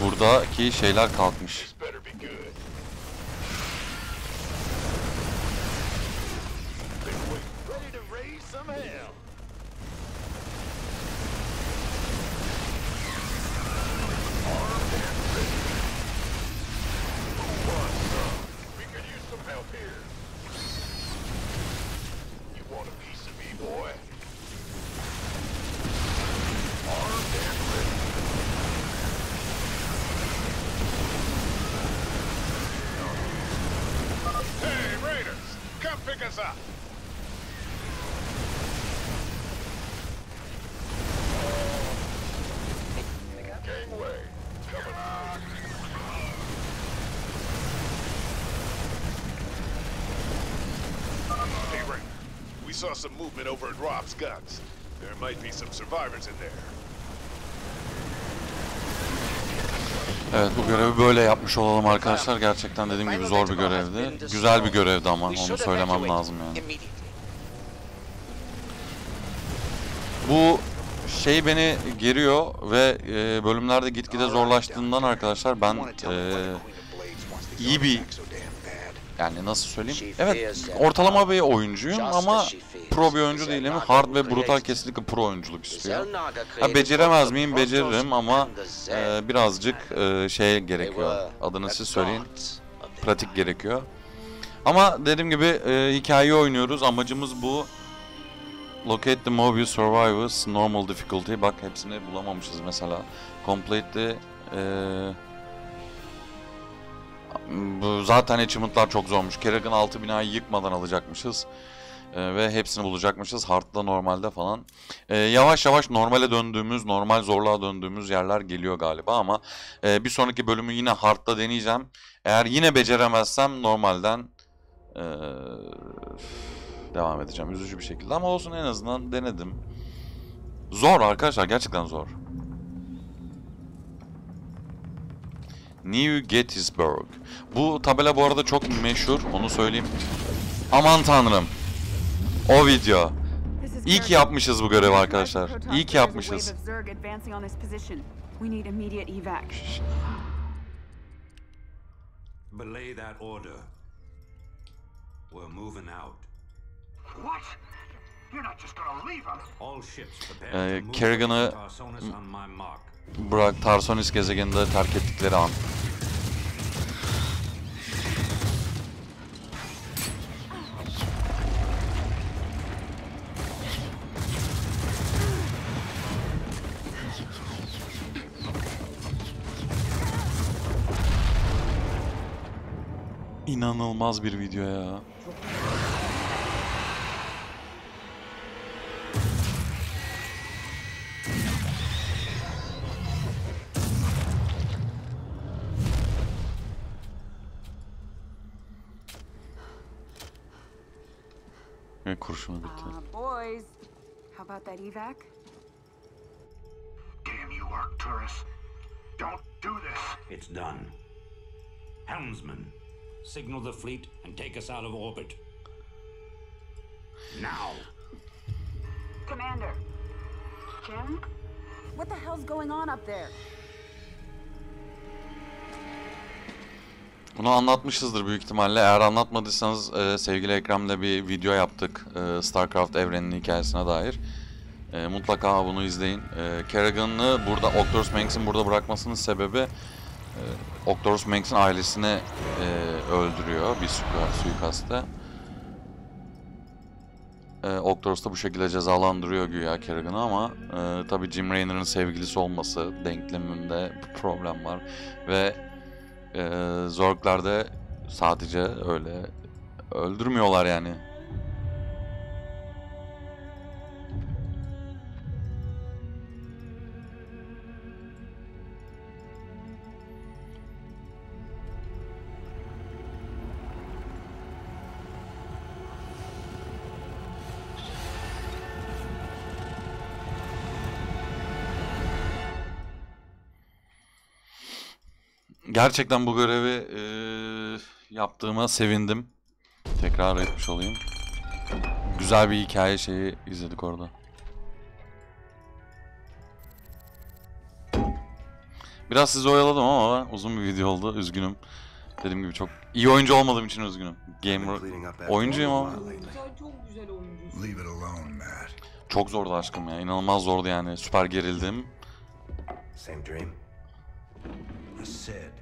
A: buradaki şeyler kalkmış.
H: This better be good. Been waiting. Ready to raise some hell. Armed and ready. Who wants some? We could use some help here. You want a piece of me, boy? Armed and ready. Hey, Raiders! Come pick us up! Gangway, coming out. Hey, Ray. We saw some movement over at Rob's guns. There might be some survivors in there.
A: Evet bu görevi böyle yapmış olalım arkadaşlar. Gerçekten dediğim gibi zor bir görevdi. Güzel bir görevdi ama onu söylemem lazım yani. Bu şey beni geriyor ve e, bölümlerde gitgide zorlaştığından arkadaşlar ben e, iyi bir yani nasıl söyleyeyim? Evet ortalama bir oyuncuyum ama pro bir oyuncu değilim. Hard ve brutal kesinlikle pro oyunculuk istiyor. Ha, beceremez miyim? Beceririm ama e, birazcık e, şey gerekiyor. Adını siz söyleyin. Pratik gerekiyor. Ama dediğim gibi e, hikayeyi oynuyoruz. Amacımız bu. Locate the Mobius Survivors Normal Difficulty. Bak hepsini bulamamışız mesela. Complete the, e, bu zaten achievement'lar çok zormuş. Kerrigan altı binayı yıkmadan alacakmışız. Ee, ve hepsini bulacakmışız. Hard'da normalde falan. Ee, yavaş yavaş normale döndüğümüz, normal zorluğa döndüğümüz yerler geliyor galiba ama e, bir sonraki bölümü yine Hard'da deneyeceğim. Eğer yine beceremezsem normalden e, devam edeceğim üzücü bir şekilde ama olsun en azından denedim. Zor arkadaşlar gerçekten zor. New Gettysburg. Bu tabela bu arada çok meşhur onu söyleyeyim. Aman tanrım. O video. İyi ki yapmışız bu görevi arkadaşlar. İyi ki yapmışız.
M: Belay that order. We're moving out.
N: What? You're not just gonna leave us.
M: All ships prepare
A: Ee,
M: to move
A: Kerrigan'ı bırak Tarsonis gezegeninde terk ettikleri an. İnanılmaz bir video ya. Ve kurşunu bitti.
O: Uh, boys, how about that evac?
N: Damn you, Arcturus. Don't do this.
M: It's done. Helmsman, signal the fleet and take us out of orbit. Now!
O: Commander. Jim? What the hell's going on up there?
A: Bunu anlatmışızdır büyük ihtimalle. Eğer anlatmadıysanız e, sevgili Ekrem'le bir video yaptık. E, StarCraft evreninin hikayesine dair. E, mutlaka bunu izleyin. E, Kerrigan'ı burada, Octorus Manx'in burada bırakmasının sebebi e, Octorus Manx'in ailesini e, öldürüyor bir suika- suikastte. E, Octorus da bu şekilde cezalandırıyor güya Kerrigan'ı ama e, tabi Jim Raynor'ın sevgilisi olması denkleminde problem var. Ve ee, Zorg'larda sadece öyle öldürmüyorlar yani. Gerçekten bu görevi eee, yaptığıma sevindim. Tekrar etmiş olayım. Güzel bir hikaye şeyi izledik orada. Biraz sizi oyaladım ama uzun bir video oldu. Üzgünüm. Dediğim gibi çok iyi oyuncu olmadığım için üzgünüm. Gamer oyuncuyum ama
B: çok
A: zordu aşkım ya. İnanılmaz zordu yani. Süper gerildim.
P: Same dream?
E: I said,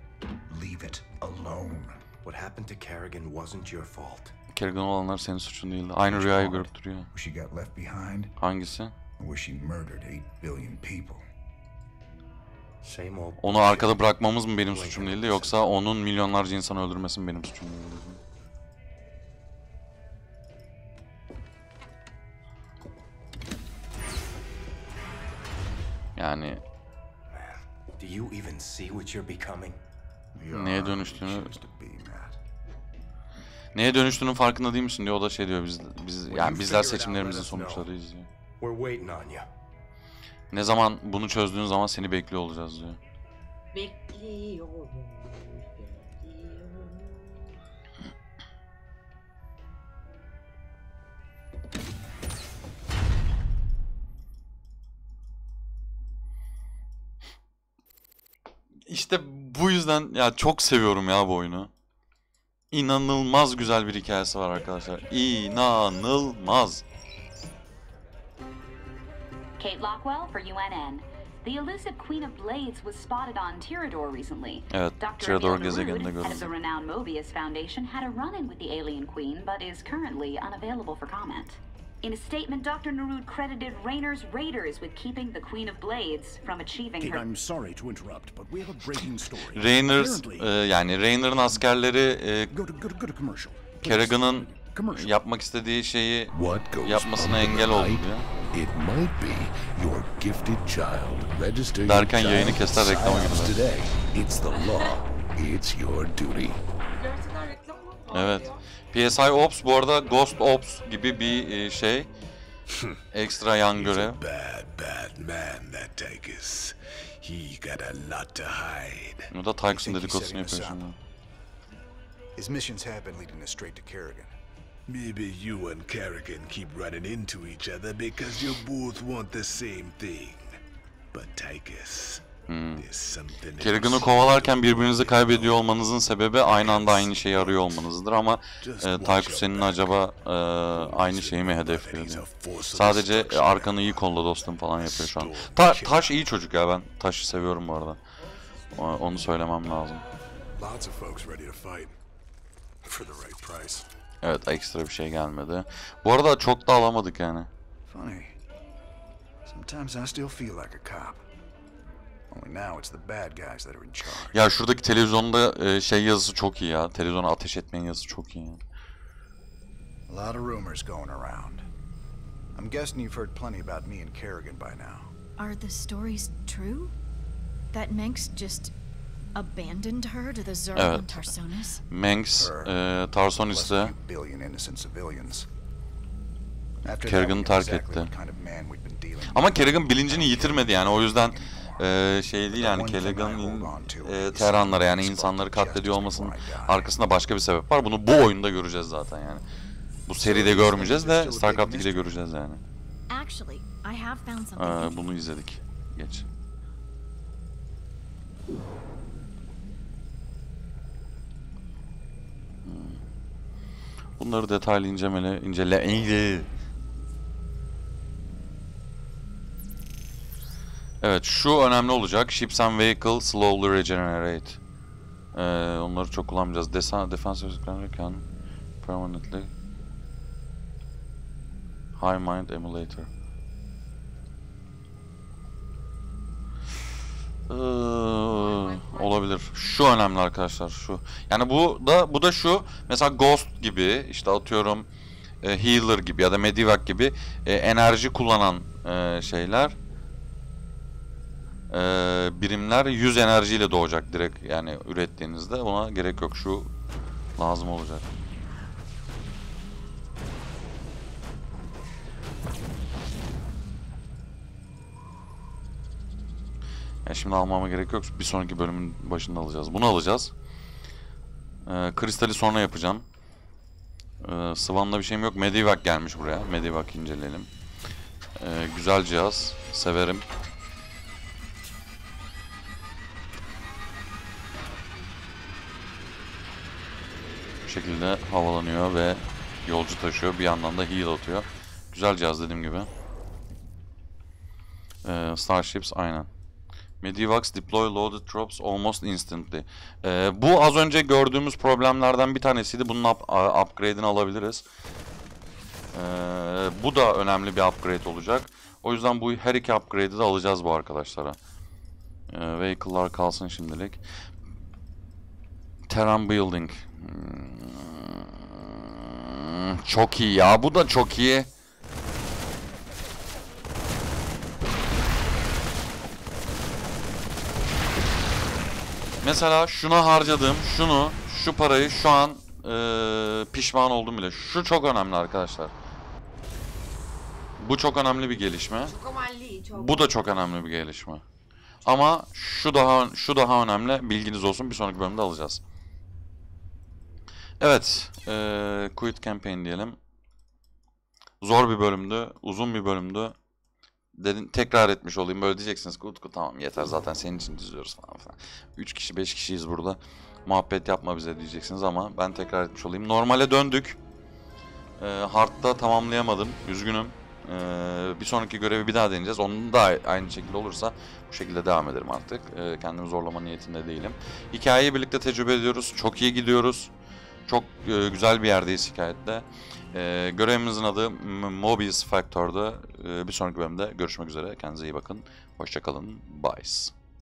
E: leave it alone.
P: What happened to Kerrigan wasn't your fault.
A: Kerrigan olanlar senin suçun değildi. Aynı rüyayı görüp duruyor.
E: She got left behind,
A: Hangisi?
E: where she murdered 8 billion people.
P: Same old
A: Onu arkada bırakmamız mı benim suçum değildi yoksa onun milyonlarca insanı öldürmesi mi benim suçum değildi? Yani
P: Do you even see what you're becoming?
A: Neye dönüştüğünü neye dönüştüğünün farkında değil misin diyor o da şey diyor biz biz yani bizler seçimlerimizin sonuçlarıyız diyor. Ne zaman bunu çözdüğün zaman seni bekliyor olacağız diyor.
B: Bekliyorum.
A: İşte bu yüzden ya çok seviyorum ya bu oyunu. İnanılmaz güzel bir hikayesi var arkadaşlar. İnanılmaz.
Q: Kate Lockwell for UNN. The elusive Queen of Blades was spotted on Tyrador recently.
A: Evet,
Q: Emil
A: gezegeninde
Q: head of the
A: görüldü.
Q: renowned Mobius Foundation, had a run-in with the alien queen, but is currently unavailable for comment. In a statement, Dr. Narud credited Raynor's raiders with keeping the Queen of Blades from achieving her...
R: I'm sorry to interrupt, but we have a breaking story.
A: Rayners
R: Apparently,
A: e, yani Rayner'ın askerleri e. Kerrigan'ın yapmak istediği şeyi yapmasına engel oldu diyor.
S: It might be your gifted child. Register your
A: Derken yayını kestiler, reklama
S: today. It's the law. It's your duty.
A: Evet. PSI Ops bu arada Ghost Ops gibi bir şey. Ekstra yan görev.
C: Bad, bad man, that Tychus. He got a lot to hide.
A: Bu da Tychus'un
E: You think he's
A: dedikodusunu yapıyor şimdi.
E: His missions have been leading us straight to Kerrigan.
S: Maybe you and Kerrigan keep running into each other because you both want the same thing. But Tychus, something
A: Kerrigan'ı kovalarken birbirinizi kaybediyor olmanızın sebebi aynı anda aynı şeyi arıyor olmanızdır ama e, Tayku senin acaba e, aynı şeyi mi hedefliyor. Sadece e, arkanı iyi kolla dostum falan yapıyor şu an. Ta- taş iyi çocuk ya ben Taş'ı seviyorum bu arada. O- Onu söylemem lazım. Evet ekstra bir şey gelmedi. Bu arada çok da alamadık yani.
E: Funny. Sometimes I still feel like a cop.
A: Ya şuradaki televizyonda e, şey yazısı çok iyi ya. Televizyona ateş etmeyin yazısı çok iyi. ya.
E: A lot of rumors going around. I'm guessing you've heard plenty about me and Kerrigan by now.
T: Are the stories true? That Manx just abandoned her to the Zerg
A: Evet.
T: on Tarsonis?
A: Manx, e, Tarsonis'te
E: a few billion innocent civilians. After that, we
A: Kerrigan'ı terk etti.
E: what kind of man we'd been dealing with.
A: Ama Kerrigan bilincini yitirmedi yani o yüzden e, şey değil yani Kerrigan'ın e, Tehranlara yani insanları katlediyor olmasının arkasında başka bir sebep var. Bunu bu oyunda göreceğiz zaten yani. Bu seride görmeyeceğiz de StarCraft 2'de göreceğiz yani. Ee, bunu izledik. Geç. Hmm. Bunları detaylı incelemeli, incele, Evet, şu önemli olacak. Ships and vehicle slowly regenerate. Ee, onları çok kullanmayacağız. Desa, defensive can permanently High Mind Emulator. Ee, olabilir. Şu önemli arkadaşlar şu. Yani bu da bu da şu. Mesela Ghost gibi işte atıyorum e, Healer gibi ya da Medivac gibi e, enerji kullanan e, şeyler e, birimler 100 enerjiyle doğacak direkt yani ürettiğinizde ona gerek yok şu lazım olacak. Şimdi almama gerek yok. Bir sonraki bölümün başında alacağız. Bunu alacağız. Ee, kristali sonra yapacağım. Ee, Swan'la bir şeyim yok. Medivac gelmiş buraya. Medivac inceleyelim. Ee, güzel cihaz. Severim. Şekilde havalanıyor ve yolcu taşıyor. Bir yandan da heal atıyor. Güzel cihaz dediğim gibi. Ee, Starships aynen. Medivacs deploy loaded troops almost instantly. Ee, bu az önce gördüğümüz problemlerden bir tanesiydi. Bunun up, upgrade'ini alabiliriz. Ee, bu da önemli bir upgrade olacak. O yüzden bu her iki upgrade'i de alacağız bu arkadaşlara. Ee, vehicle'lar kalsın şimdilik. Terrain building. Çok iyi ya. Bu da çok iyi. Mesela şuna harcadığım şunu, şu parayı şu an eee, pişman oldum bile. Şu çok önemli arkadaşlar. Bu çok önemli bir gelişme. Bu da çok önemli bir gelişme. Ama şu daha şu daha önemli. Bilginiz olsun. Bir sonraki bölümde alacağız. Evet, eee Quit Campaign diyelim. Zor bir bölümdü, uzun bir bölümdü. Dedim tekrar etmiş olayım. Böyle diyeceksiniz ki Utku tamam yeter zaten senin için diziyoruz falan filan. 3 kişi 5 kişiyiz burada. Muhabbet yapma bize diyeceksiniz ama ben tekrar etmiş olayım. Normale döndük. Ee, Hard'da tamamlayamadım. Üzgünüm. Ee, bir sonraki görevi bir daha deneyeceğiz. Onun da aynı şekilde olursa bu şekilde devam ederim artık. Ee, kendimi zorlama niyetinde değilim. Hikayeyi birlikte tecrübe ediyoruz. Çok iyi gidiyoruz. Çok e, güzel bir yerdeyiz hikayette. E, görevimizin adı Mobius Factor'da. E, bir sonraki bölümde görüşmek üzere. Kendinize iyi bakın. Hoşçakalın. Bye.